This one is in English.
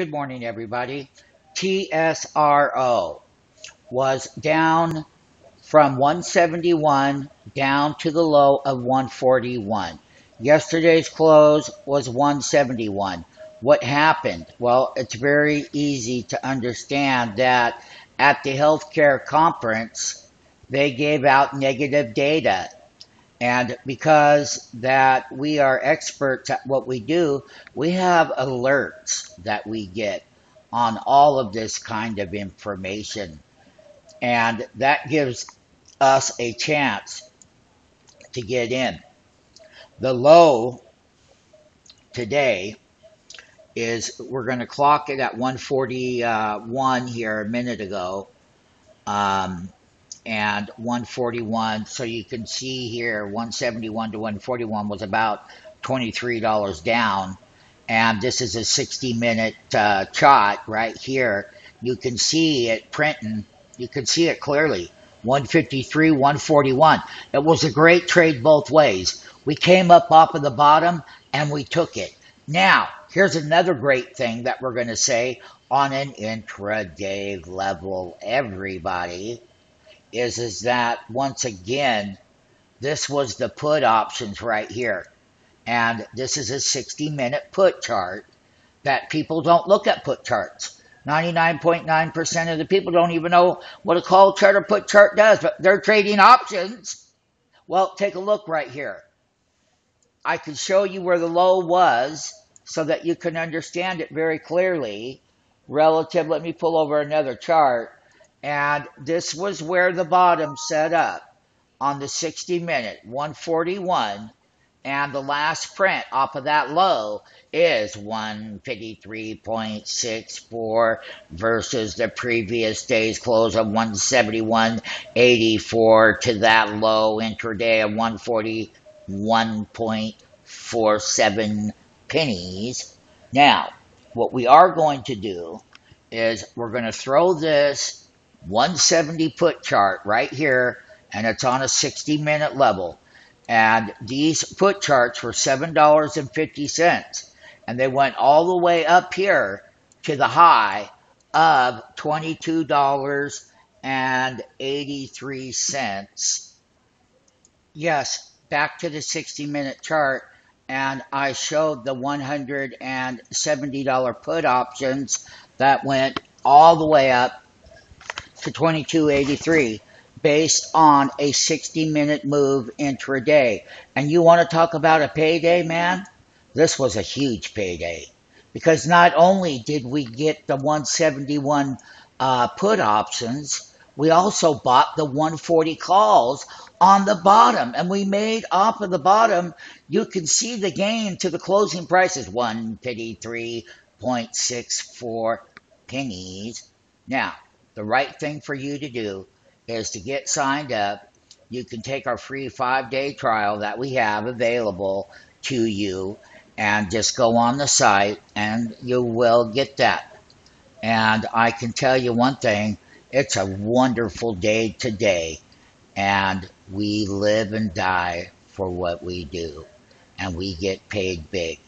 Good morning, everybody. TSRO was down from 171 down to the low of 141. Yesterday's close was 171. What happened? Well, it's very easy to understand that at the healthcare conference, they gave out negative data and because that we are experts at what we do, we have alerts that we get on all of this kind of information. And that gives us a chance to get in. The low today is we're going to clock it at 141 here a minute ago. Um, and 141. So you can see here 171 to 141 was about $23 down. And this is a 60 minute uh, chart right here. You can see it printing. You can see it clearly. 153, 141. It was a great trade both ways. We came up off of the bottom and we took it. Now, here's another great thing that we're going to say on an intraday level, everybody is is that once again, this was the put options right here. And this is a 60 minute put chart that people don't look at put charts. 99.9% of the people don't even know what a call chart or put chart does, but they're trading options. Well, take a look right here. I can show you where the low was so that you can understand it very clearly relative. Let me pull over another chart and this was where the bottom set up on the 60 minute 141 and the last print off of that low is 153.64 versus the previous day's close of 171.84 to that low intraday of 141.47 pennies. Now, what we are going to do is we're going to throw this 170 put chart right here, and it's on a 60 minute level. And these put charts were $7.50, and they went all the way up here to the high of $22.83. Yes, back to the 60 minute chart, and I showed the $170 put options that went all the way up to 2283 based on a 60 minute move intraday. And you want to talk about a payday, man? This was a huge payday because not only did we get the 171 uh, put options, we also bought the 140 calls on the bottom and we made off of the bottom. You can see the gain to the closing prices is 153.64 pennies. Now, the right thing for you to do is to get signed up. You can take our free five day trial that we have available to you and just go on the site and you will get that. And I can tell you one thing it's a wonderful day today, and we live and die for what we do, and we get paid big.